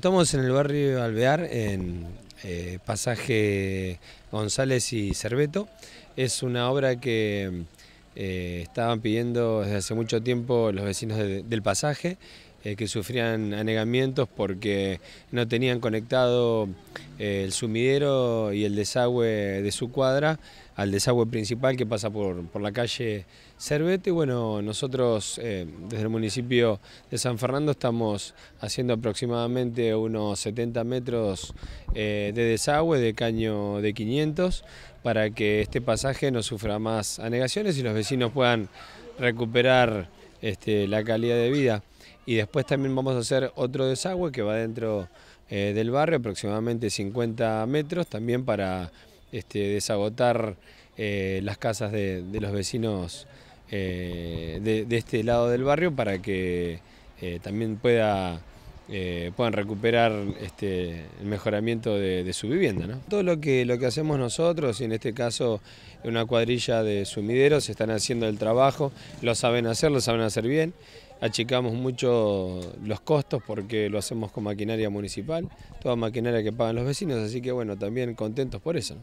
Estamos en el barrio Alvear, en eh, pasaje González y Cerveto. Es una obra que eh, estaban pidiendo desde hace mucho tiempo los vecinos del pasaje, eh, que sufrían anegamientos porque no tenían conectado el sumidero y el desagüe de su cuadra al desagüe principal que pasa por, por la calle Cervete. Bueno, nosotros eh, desde el municipio de San Fernando estamos haciendo aproximadamente unos 70 metros eh, de desagüe de caño de 500 para que este pasaje no sufra más anegaciones y los vecinos puedan recuperar este, la calidad de vida. Y después también vamos a hacer otro desagüe que va dentro eh, del barrio, aproximadamente 50 metros, también para este, desagotar las casas de los vecinos eh, de, este lado del barrio para que eh, también pueda, eh, puedan recuperar este, el mejoramiento de, su vivienda. Todo lo que, lo que hacemos nosotros, y en este caso una cuadrilla de sumideros, están haciendo el trabajo, lo saben hacer, lo saben hacer bien achicamos mucho los costos porque lo hacemos con maquinaria municipal, toda maquinaria que pagan los vecinos, así que bueno, también contentos por eso.